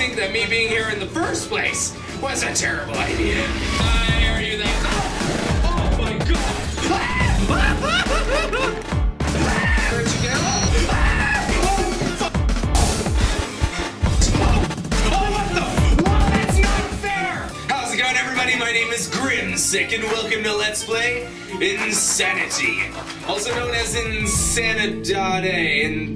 think that me being here in the first place was a terrible idea. Why are you that? Oh, oh my god! Where'd you go? What the? Whoa, that's not fair! How's it going, everybody? My name is Grimsikk, and welcome to Let's Play Insanity, also known as Insanidade,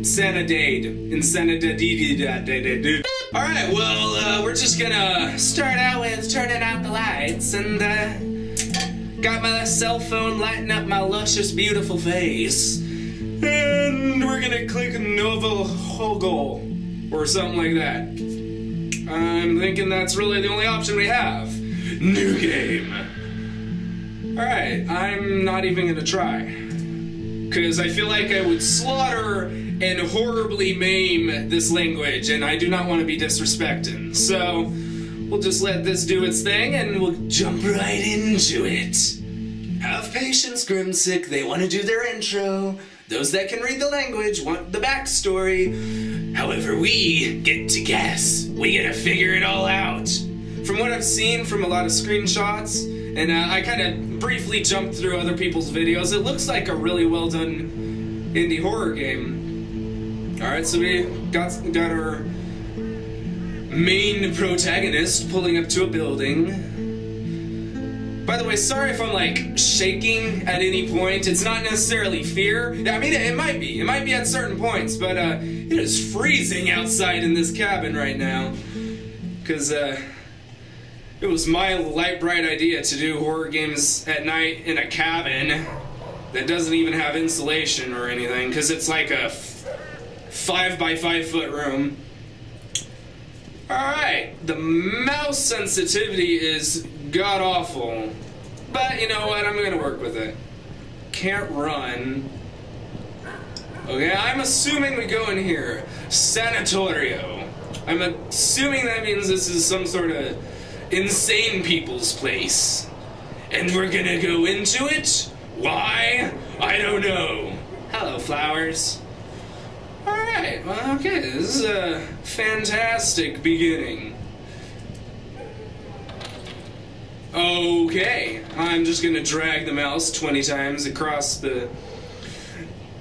Insanidade, Insanidade. All right, well, uh, we're just gonna start out with turning out the lights, and uh, got my cell phone lighting up my luscious, beautiful face, and we're gonna click Nova Hoggle or something like that. I'm thinking that's really the only option we have. New game. Alright, I'm not even gonna try. Because I feel like I would slaughter and horribly maim this language, and I do not want to be disrespecting. So, we'll just let this do its thing, and we'll jump right into it. Have patience, Grimsikk. They want to do their intro. Those that can read the language want the backstory. However, we get to guess. We get to figure it all out. From what I've seen from a lot of screenshots, and uh, I kind of briefly jumped through other people's videos, it looks like a really well done indie horror game. Alright, so we got, got our main protagonist pulling up to a building. By the way, sorry if I'm like shaking at any point. It's not necessarily fear. I mean, it might be. It might be at certain points, but uh, it is freezing outside in this cabin right now. Because uh, it was my light bright idea to do horror games at night in a cabin that doesn't even have insulation or anything. Because it's like a five by five foot room. Alright, the mouse sensitivity is god awful. But you know what? I'm gonna work with it. Can't run. Okay, I'm assuming we go in here. Sanatorio. I'm assuming that means this is some sort of insane people's place. And we're gonna go into it? Why? I don't know. Hello, flowers. Alright, well, okay, this is a fantastic beginning. Okay, I'm just gonna drag the mouse 20 times across the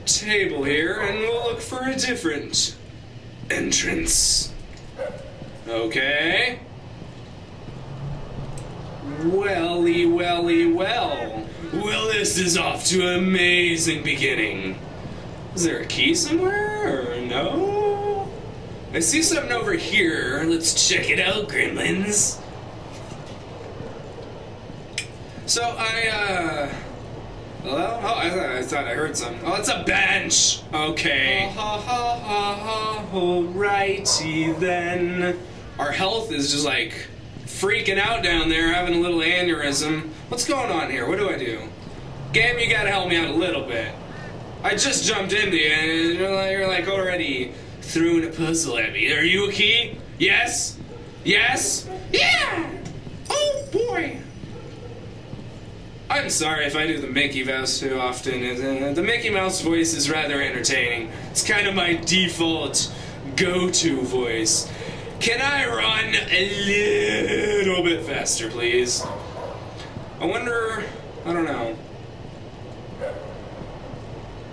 table here, and we'll look for a different entrance. Okay. Welly, welly, well. Well, this is off to an amazing beginning. Is there a key somewhere, or no? I see something over here. Let's check it out, Grimlins. So I, uh. Hello? Oh, I, thought- I thought I heard something. Oh, it's a bench! Okay. Ha ha ha ha. Alrighty then. Our health is just like freaking out down there, having a little aneurysm. What's going on here? What do I do? Game, you gotta help me out a little bit. I just jumped into you, and you're like, you're like already throwing a puzzle at me. Are you a key? Yes? Yes? Yeah! Oh boy! I'm sorry if I do the Mickey Mouse too often. Uh, The Mickey Mouse voice is rather entertaining. It's kind of my default go-to voice. Can I run a little bit faster, please? I wonder. I don't know.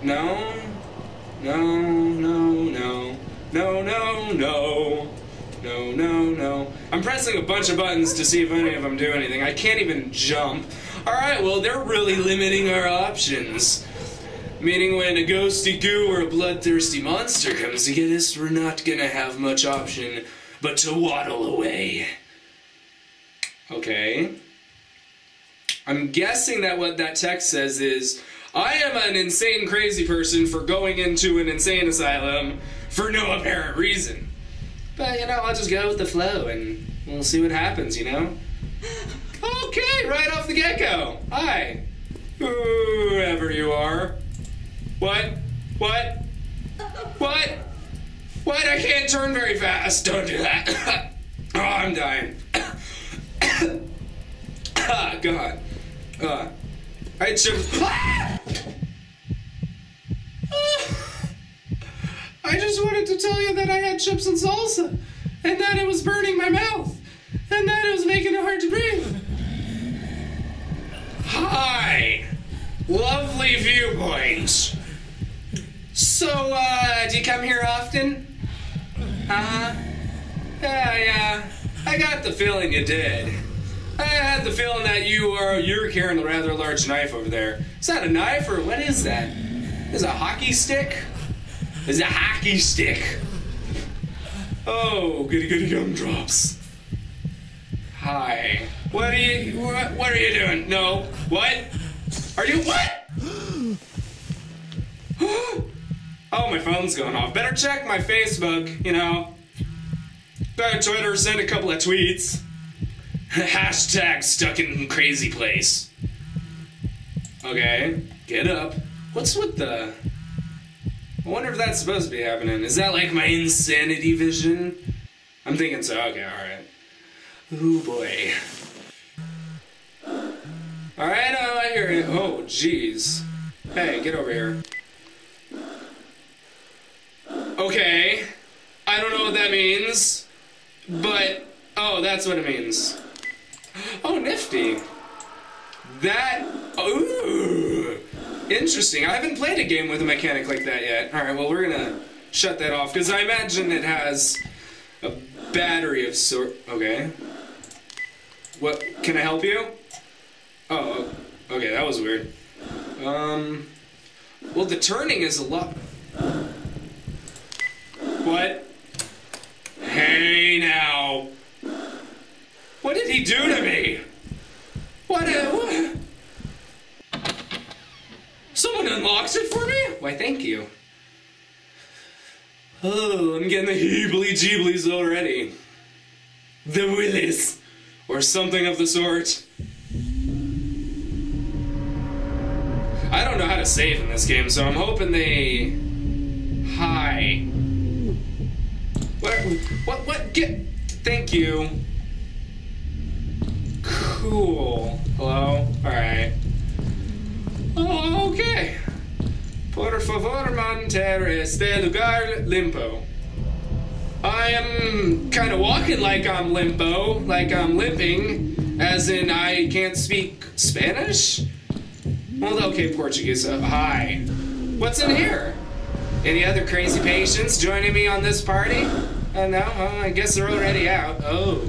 No. No, no, no. No, no, no. No, no, no. I'm pressing a bunch of buttons to see if any of them do anything. I can't even jump. Alright, well, they're really limiting our options. Meaning when a ghosty goo or a bloodthirsty monster comes to get us, we're not gonna have much option but to waddle away. Okay. I'm guessing that what that text says is I am an insane crazy person for going into an insane asylum for no apparent reason. But you know, I'll just go with the flow and we'll see what happens, you know? Okay, right off the get go. Hi. Whoever you are. What? What? What? What? I can't turn very fast. Don't do that. oh, I'm dying. ah, God. Uh, I just. I just wanted to tell you that I had chips and salsa. and that it was burning my mouth, and that it was making it hard to breathe. Hi, lovely viewpoints. So, uh, do you come here often? Uh. Yeah, yeah. I got the feeling you did. I had the feeling that you are you're carrying a rather large knife over there. Is that a knife or what is that? Is a hockey stick? Is a hockey stick? Oh, goody goody gumdrops. Hi. What are you what, what are you doing? No. What? Are you what? Oh, my phone's going off. Better check my Facebook, you know. To Twitter, send a couple of tweets. Hashtag stuck in crazy place. Okay, get up. What's with the. I wonder if that's supposed to be happening. Is that like my insanity vision? I'm thinking so. Okay, alright. Oh boy. Alright, oh, I hear you. Oh, jeez. Hey, get over here. Okay. I don't know what that means, but. Oh, that's what it means. Oh, nifty. That. Ooh. Interesting. I haven't played a game with a mechanic like that yet. Alright, well, we're gonna shut that off because I imagine it has a battery of sort. Okay. What? Can I help you? Oh, okay, that was weird. Um. Well, the turning is a lot. What? Hey now. What did he do to me? What? Uh, what? Someone unlocks it for me? Why, thank you. Oh, I'm getting the heebly jeeblies already. The willies. Or something of the sort. I don't know how to save in this game, so I'm hoping they. Hi. What? What? What? Get. Thank you. Cool. Hello? Alright. Oh, okay. Por favor, manter este lugar limpo. I am kind of walking like I'm limpo, like I'm limping, as in I can't speak Spanish? Well, okay, Portuguese. Uh, hi. What's in here? Any other crazy patients joining me on this party? Uh, no? Oh, I guess they're already out. Oh.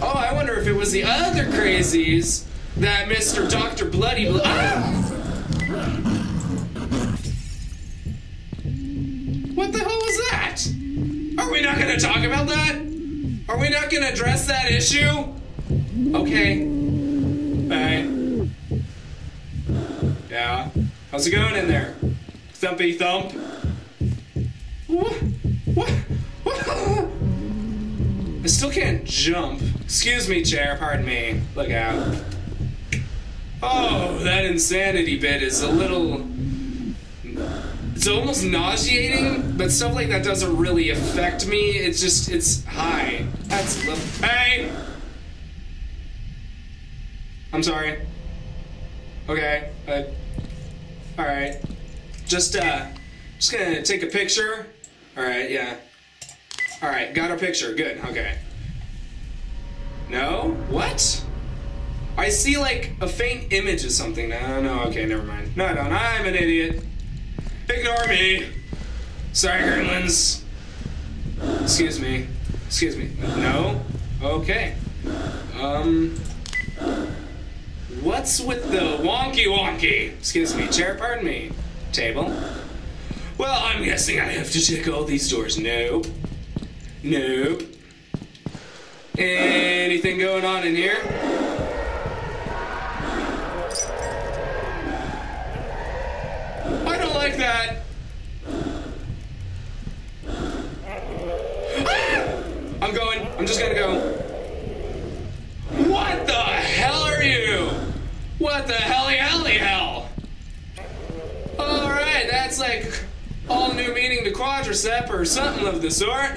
Oh, I wonder if it was the other crazies that Mr. Dr. Bloody Blo- ah! What the hell was that? Are we not gonna talk about that? Are we not gonna address that issue? Okay. Alright. Yeah. How's it going in there? Thumpy thump? I still can't jump. Excuse me, chair. Pardon me. Look out. Oh, that insanity bit is a little. It's almost nauseating, but stuff like that doesn't really affect me. It's just, it's high. That's. li- Hey! I'm sorry. Okay. Uh, Alright. Just, uh, just gonna take a picture. Alright, yeah. Alright, got our picture. Good, okay. No? What? I see like a faint image of something. No, no, okay, never mind. No, I don't. I'm an idiot. Ignore me. Sorry, Grimlins. Excuse me. Excuse me. No? Okay. Um. What's with the wonky wonky? Excuse me, chair, pardon me. Table. Well, I'm guessing I have to check all these doors. Nope. Nope. Anything going on in here? I don't like that. Ah! I'm going. I'm just gonna go. What the hell are you? What the helly helly hell? Alright, that's like all new meaning to quadricep or something of the sort.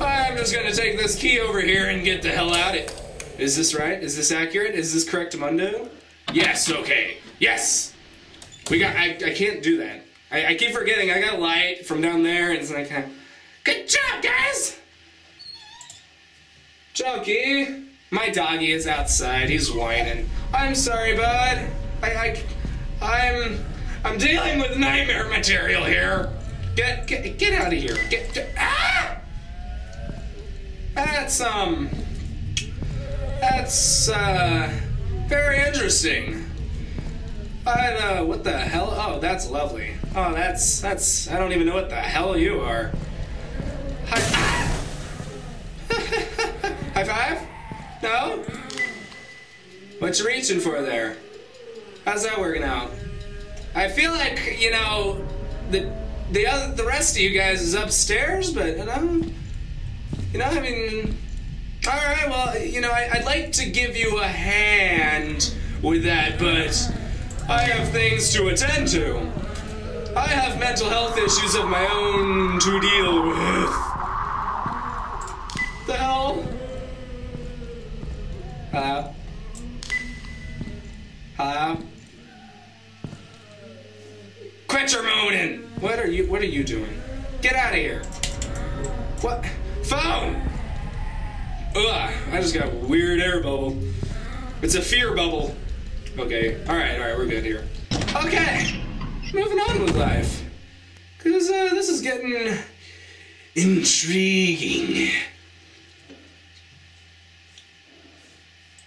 I'm just gonna take this key over here and get the hell out of it. Is this right? Is this accurate? Is this correct, Mundo? Yes, okay. Yes! We got, I, I can't do that. I, I keep forgetting, I got light from down there and it's like, uh, good job, guys! Junkie, my doggy is outside. He's whining. I'm sorry, bud. I, I, I'm, I'm dealing with nightmare material here. Get, get, get out of here. Get, get ah! That's um, that's uh, very interesting. I uh, what the hell? Oh, that's lovely. Oh, that's that's. I don't even know what the hell you are. Hi. High five? No? What you reaching for there? How's that working out? I feel like you know the the other the rest of you guys is upstairs, but you know, you know, I mean, all right. Well, you know, I, I'd like to give you a hand with that, but I have things to attend to. I have mental health issues of my own to deal with. The hell? Hello? Hello? What are you what are you doing? Get out of here. What? Phone! Ugh, I just got a weird air bubble. It's a fear bubble. Okay, alright, alright, we're good here. Okay, moving on with life. Because uh, this is getting intriguing.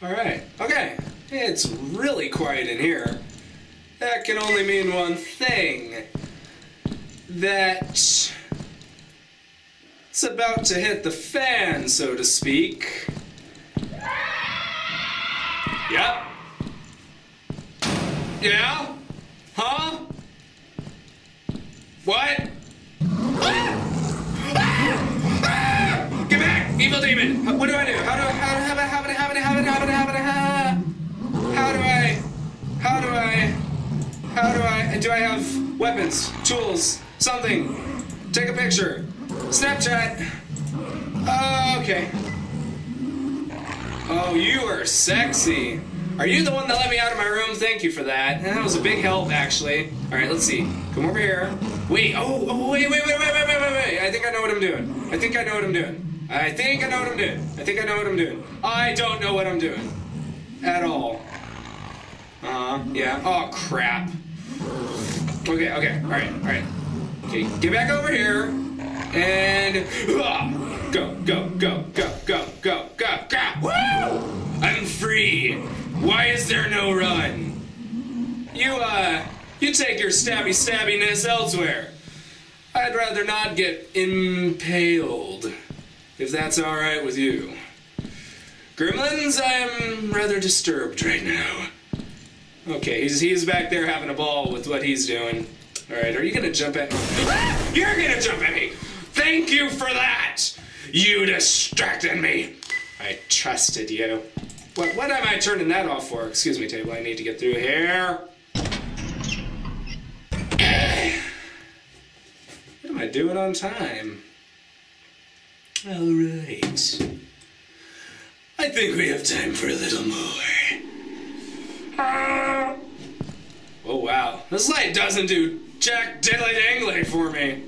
Alright, okay. It's really quiet in here. That can only mean one thing. That it's about to hit the fan, so to speak. Yep. Yeah? Huh? What? Ah! Ah! Ah! Get back, evil demon! What do I do? How do How do I do I have weapons, tools, something? Take a picture. Snapchat. Oh, okay. Oh, you are sexy. Are you the one that let me out of my room? Thank you for that. That was a big help, actually. All right, let's see. Come over here. Wait. Oh, oh wait, wait, wait, wait, wait, wait, wait, I think I know what I'm doing. I think I know what I'm doing. I think I know what I'm doing. I think I know what I'm doing. I don't know what I'm doing. At all. Uh, yeah. Oh, crap. Okay, okay. All right, all right. Okay, get back over here. And. ah, Go, go, go, go, go, go, go, go. Woo! I'm free. Why is there no run? You, uh, you take your stabby stabbiness elsewhere. I'd rather not get impaled, if that's alright with you. Grimlins, I'm rather disturbed right now. Okay, he's, he's back there having a ball with what he's doing. Alright, are you gonna jump at me? You're gonna jump at me! Thank you for that! You distracted me! I trusted you. What, what am I turning that off for? Excuse me, table, I need to get through here. What am I doing on time? Alright. I think we have time for a little more. Oh wow, this light doesn't do jack diddly dangly for me.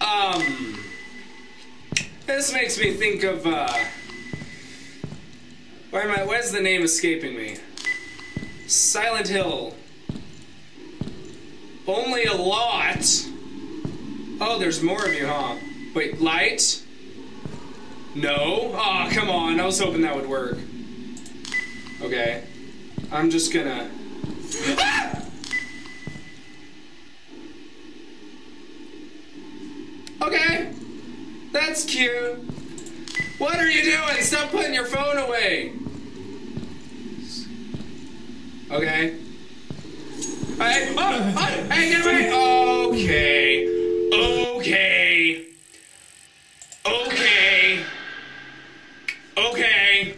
Um, this makes me think of uh. Why am I? Why is the name escaping me? Silent Hill. Only a lot. Oh, there's more of you, huh? Wait, light? No? Aw, oh, come on. I was hoping that would work. Okay. I'm just gonna... Okay. That's cute. What are you doing? Stop putting your phone away. Okay. Hey, oh, oh, hey, get away! Okay. Okay. Okay.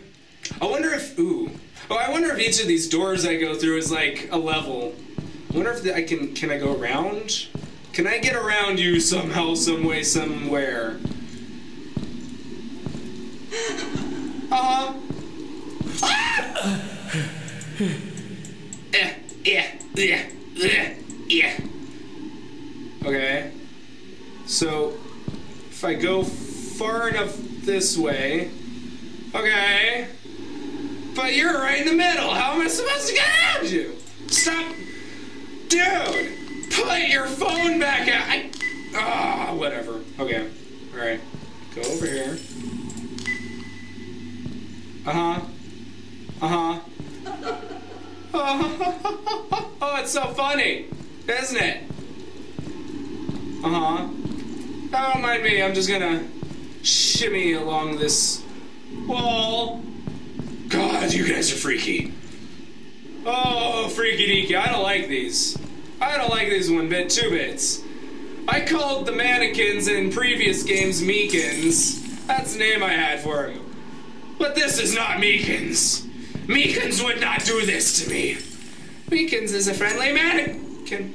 I wonder if, ooh. Oh, I wonder if each of these doors I go through is like a level. I wonder if I can, can I go around? Can I get around you somehow, some way, somewhere? Uh-huh. Ah! yeah, yeah, yeah, yeah, yeah. Okay. So, if I go far enough this way. Okay. But you're right in the middle. How am I supposed to get around you? Stop. Dude! Put your phone back out. I. Ah, whatever. Okay. Alright. Go over here. Uh huh. Uh huh. Oh, it's so funny, isn't it? Uh huh. Don't mind me, I'm just gonna shimmy along this wall. God, you guys are freaky. Oh, freaky deaky. I don't like these. I don't like these one bit, two bits. I called the mannequins in previous games Meekins. That's the name I had for them. But this is not Meekins. Meekins would not do this to me. Meekins is a friendly mannequin.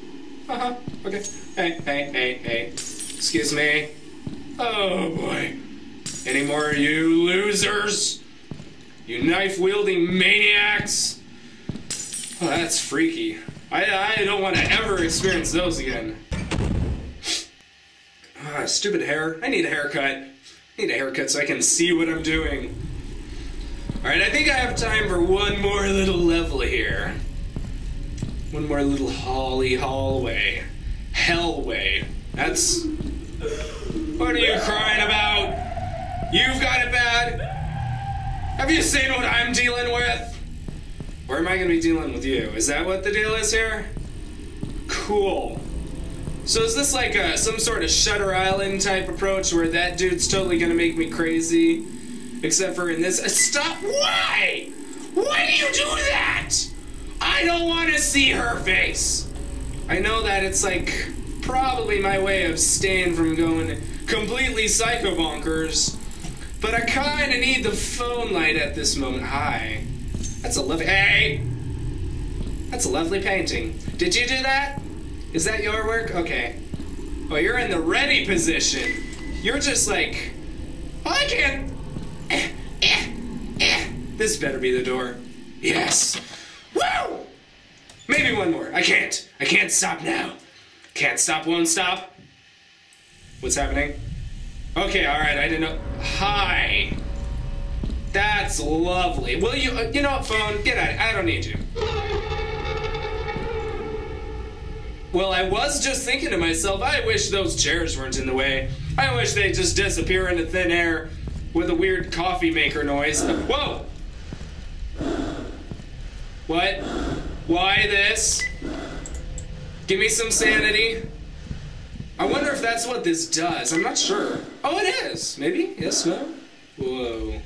Uh huh. Okay. Hey, hey, hey, hey. Excuse me. Oh boy. Any more of you losers? You knife wielding maniacs? Oh, that's freaky. I, I don't want to ever experience those again. Ah, stupid hair. I need a haircut. I need a haircut so I can see what I'm doing. Alright, I think I have time for one more little level here. One more little holly hallway. Hellway. That's. What are you crying about? You've got it bad. Have you seen what I'm dealing with? Or am I gonna be dealing with you? Is that what the deal is here? Cool. So is this like a, some sort of Shutter Island type approach where that dude's totally gonna make me crazy? Except for in this. Uh, stop! Why? Why do you do that? I don't want to see her face. I know that it's like probably my way of staying from going completely psycho bonkers, but I kind of need the phone light at this moment. Hi. That's a lovely. Hey! That's a lovely painting. Did you do that? Is that your work? Okay. Oh, you're in the ready position. You're just like. Oh, I can't. Eh, eh, eh. This better be the door. Yes. Woo! Maybe one more. I can't. I can't stop now. Can't stop, won't stop. What's happening? Okay, alright, I didn't know. Hi. That's lovely. Will you, uh, you know phone? Get out. I don't need you. Well, I was just thinking to myself, I wish those chairs weren't in the way. I wish they'd just disappear into thin air with a weird coffee maker noise. Whoa! What? Why this? Give me some sanity. I wonder if that's what this does. I'm not sure. Oh, it is. Maybe? Yes, no? Whoa.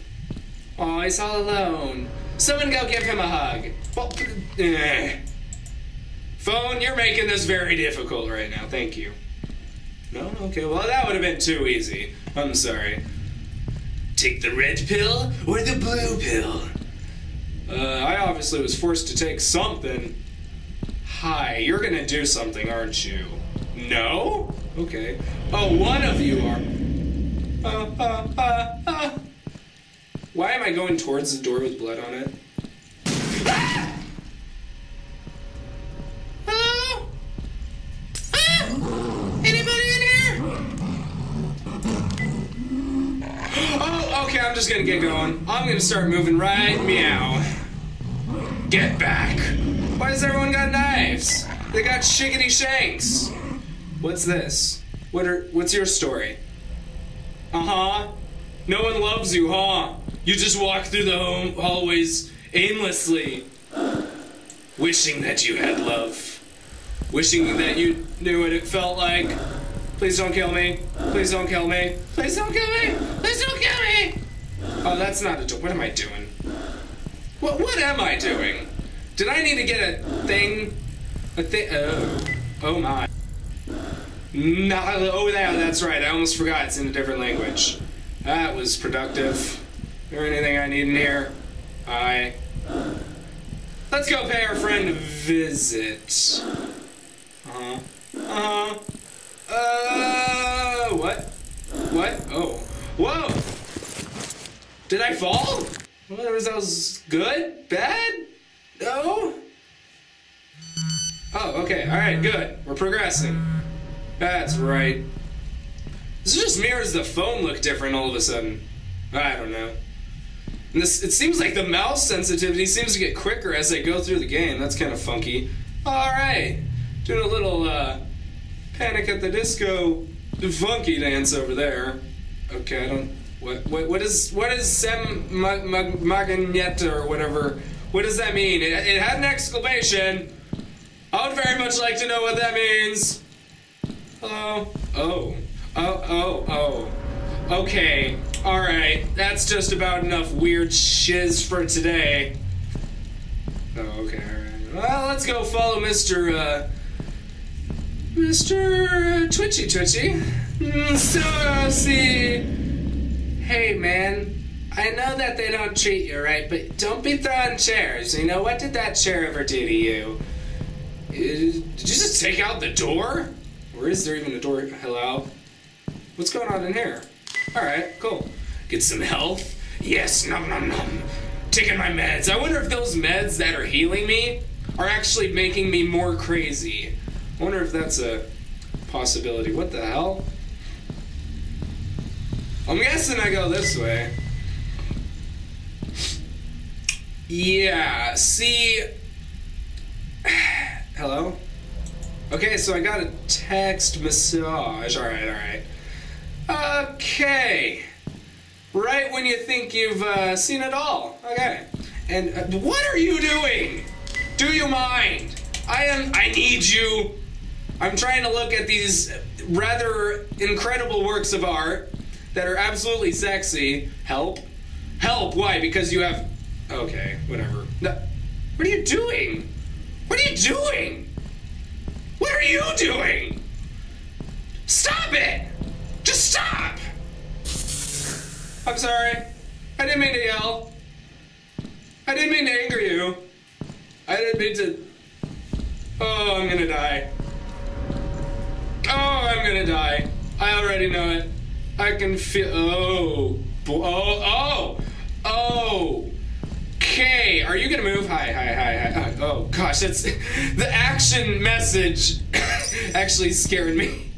Oh, he's all alone. Someone go give him a hug. Well, eh. Phone, you're making this very difficult right now. Thank you. No? Okay, well, that would have been too easy. I'm sorry. Take the red pill or the blue pill? Uh, I obviously was forced to take something. Hi, you're gonna do something, aren't you? No? Okay. Oh, one of you are. Why am I going towards the door with blood on it? Ah! Hello? Ah! Anybody in here? Oh, okay, I'm just gonna get going. I'm gonna start moving right meow. Get back. Why does everyone got knives? They got shiggity shanks. What's this? What are what's your story? Uh-huh. No one loves you, huh? You just walk through the home hallways aimlessly, wishing that you had love, wishing that you knew what it felt like. Please don't kill me. Please don't kill me. Please don't kill me. Please don't kill me. Oh, that's not a door. What am I doing? What what am I doing? Did I need to get a thing? A thing? Oh, oh my. No, oh, yeah, that's right. I almost forgot. It's in a different language. That was productive. Is there anything I need in here? I. Let's go pay our friend a visit. Uh-huh. Uh-huh. Uh, what? What? Oh. Whoa! Did I fall? What was that was good? Bad? No? Oh, okay. Alright, good. We're progressing. That's right. This just mirrors the phone look different all of a sudden. I don't know. And this it seems like the mouse sensitivity seems to get quicker as I go through the game. That's kind of funky. All right, doing a little uh, Panic at the Disco funky dance over there. Okay, I don't. What what what is what is sem magneta or whatever? What does that mean? It, it had an exclamation. I would very much like to know what that means. Hello. Oh. Oh. Oh. Oh. Okay. All right. That's just about enough weird shiz for today. Oh. Okay. All right. Well, let's go follow Mr. Uh, Mr. Twitchy Twitchy. Mm, so, uh, see. Hey, man. I know that they don't treat you right, but don't be throwing chairs. You know, what did that chair ever do to you? Uh, did you just take out the door? Or is there even a door? Hello? What's going on in here? Alright, cool. Get some health? Yes, num num num. Taking my meds. I wonder if those meds that are healing me are actually making me more crazy. I wonder if that's a possibility. What the hell? I'm guessing I go this way. Yeah, see. Hello? Okay, so I got a text massage. Alright, alright. Okay. Right when you think you've uh, seen it all. Okay. And uh, what are you doing? Do you mind? I am. I need you. I'm trying to look at these rather incredible works of art that are absolutely sexy. Help. Help. Why? Because you have. Okay, whatever. No. What are you doing? What are you doing? What are you doing? Stop it! Just stop! I'm sorry. I didn't mean to yell. I didn't mean to anger you. I didn't mean to. Oh, I'm gonna die. Oh, I'm gonna die. I already know it. I can feel. Oh. Oh, oh, oh. Okay, are you gonna move? Hi, hi, hi, hi. hi. Oh gosh, that's the action message. actually scared me.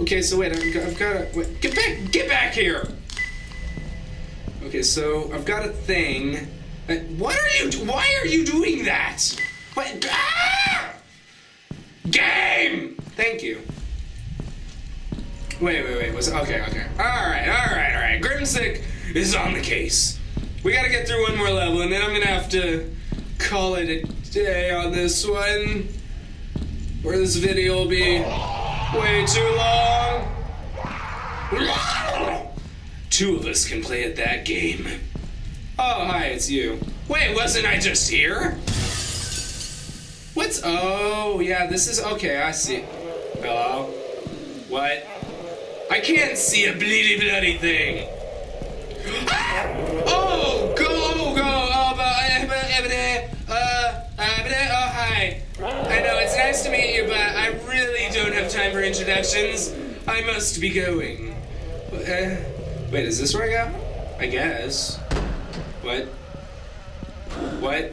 okay, so wait, I've got, I've got to wait, get back, get back here. Okay, so I've got a thing. Uh, what are you? Why are you doing that? What? Ah! Game. Thank you. Wait, wait, wait. Was okay, okay. All right, all right, all right. Grimsikk is on the case. We gotta get through one more level, and then I'm gonna have to call it a day on this one. Or this video will be way too long. Two of us can play at that game. Oh, hi, it's you. Wait, wasn't I just here? What's. Oh, yeah, this is. Okay, I see. Hello? What? I can't see a bleedy bloody thing. Ah! I know, it's nice to meet you, but I really don't have time for introductions. I must be going. Uh, wait, is this where I go? I guess. What? What?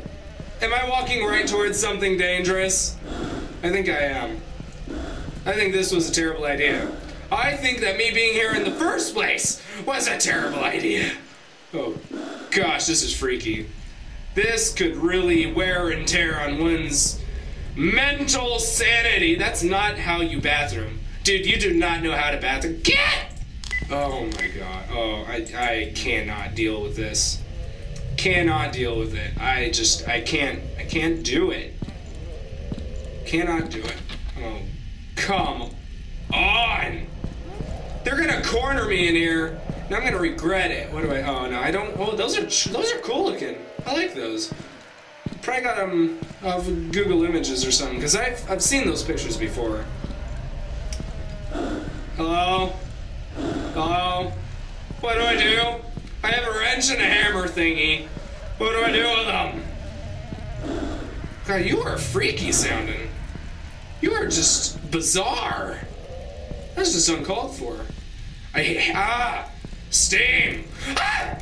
Am I walking right towards something dangerous? I think I am. I think this was a terrible idea. I think that me being here in the first place was a terrible idea. Oh, gosh, this is freaky. This could really wear and tear on one's mental sanity. That's not how you bathroom. Dude, you do not know how to bathroom. Get! Oh my god. Oh, I, I cannot deal with this. Cannot deal with it. I just, I can't, I can't do it. Cannot do it. Oh, come on! They're gonna corner me in here. Now I'm gonna regret it. What do I? Oh no, I don't. Oh, those are those are cool looking. I like those. Probably got them off Google Images or something because I've I've seen those pictures before. Hello. Hello. What do I do? I have a wrench and a hammer thingy. What do I do with them? God, you are freaky sounding. You are just bizarre. That's just uncalled for. I hate ah. Steam! Ah!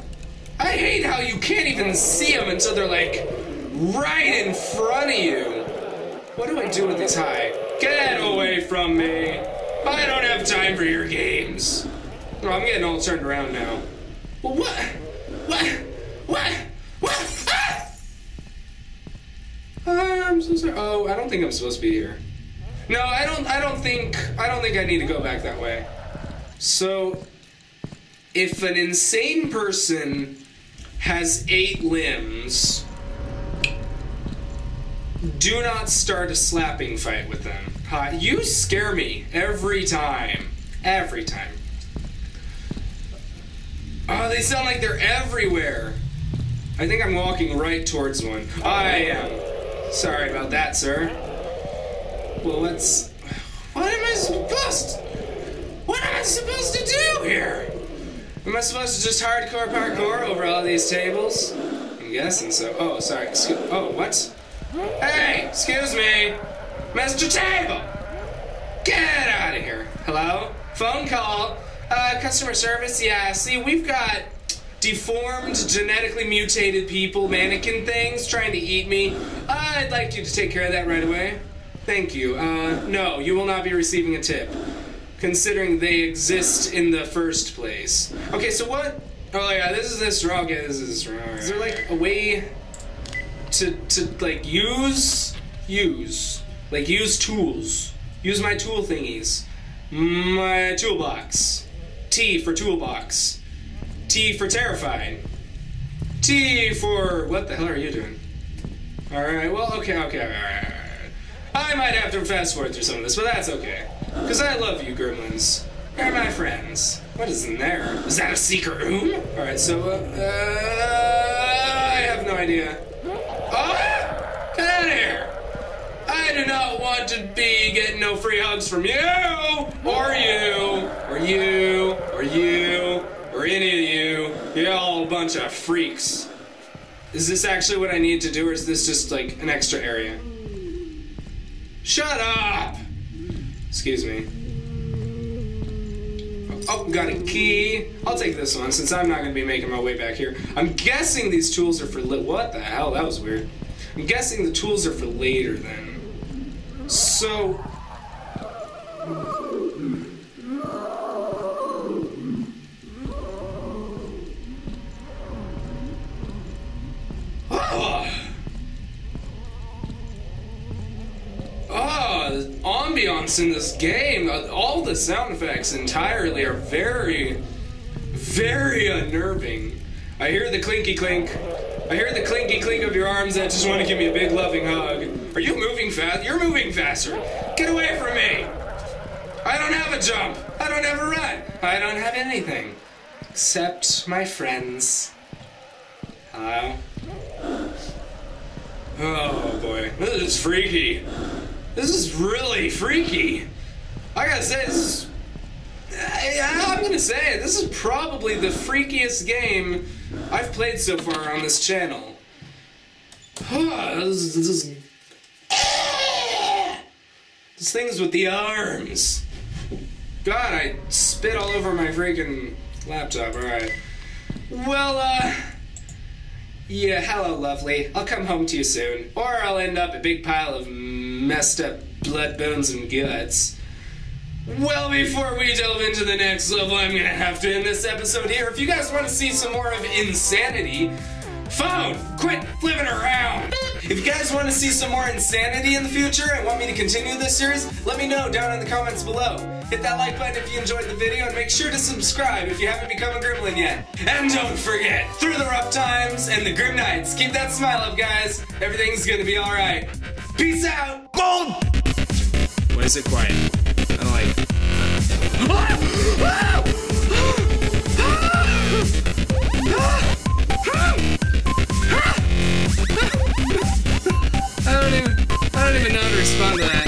I hate how you can't even see them until they're like right in front of you. What do I do with these high? Get away from me! I don't have time for your games. Oh, I'm getting all turned around now. What? What? What? What? Ah! I'm so sorry. Oh, I don't think I'm supposed to be here. No, I don't. I don't think. I don't think I need to go back that way. So, if an insane person has eight limbs, do not start a slapping fight with them. Uh, you scare me every time. Every time. Oh, they sound like they're everywhere. I think I'm walking right towards one. I am. Sorry about that, sir. Well, let's. What am I supposed? What am I supposed to do here? Am I supposed to just hardcore parkour over all these tables? I'm guessing so. Oh, sorry. Oh, what? Hey, excuse me, Mr. Table. Get out of here. Hello? Phone call. Uh, customer service. Yeah. See, we've got deformed, genetically mutated people, mannequin things trying to eat me. I'd like you to take care of that right away. Thank you. Uh, no, you will not be receiving a tip, considering they exist in the first place. Okay, so what? Oh yeah, this is this wrong. Okay, this is wrong. Is there like a way to to like use use like use tools? Use my tool thingies. My toolbox. T for toolbox. T for terrifying. T for what the hell are you doing? All right. Well, okay, okay. All right. I might have to fast forward through some of this, but that's okay. Because I love you, Grimlins. You're my friends. What is in there? Is that a secret room? Alright, so, uh, uh, I have no idea. Oh! Get out of here! I do not want to be getting no free hugs from you! Or you! Or you! Or you! Or any of you! You're all a bunch of freaks. Is this actually what I need to do, or is this just like an extra area? Shut up! Excuse me. Oh, got a key. I'll take this one since I'm not going to be making my way back here. I'm guessing these tools are for lit. what the hell? That was weird. I'm guessing the tools are for later then. So. Ambiance in this game, uh, all the sound effects entirely are very, very unnerving. I hear the clinky clink. I hear the clinky clink of your arms that just want to give me a big loving hug. Are you moving fast? You're moving faster. Get away from me. I don't have a jump. I don't have a run. I don't have anything. Except my friends. Hello? Oh boy, this is freaky. This is really freaky. I gotta say, this is. I, I'm gonna say it. This is probably the freakiest game I've played so far on this channel. this, this, this things with the arms. God, I spit all over my freaking laptop. Alright. Well, uh. Yeah, hello, lovely. I'll come home to you soon. Or I'll end up a big pile of messed up blood, bones, and guts. Well, before we delve into the next level, I'm gonna have to end this episode here. If you guys want to see some more of insanity, phone, quit flipping around. If you guys want to see some more insanity in the future and want me to continue this series, let me know down in the comments below. Hit that like button if you enjoyed the video and make sure to subscribe if you haven't become a Grimlin yet. And don't forget, through the rough times and the grim nights, keep that smile up, guys. Everything's gonna be alright. Peace out! Boom! Why is it quiet? I don't like. I don't even. I don't even know how to respond to that.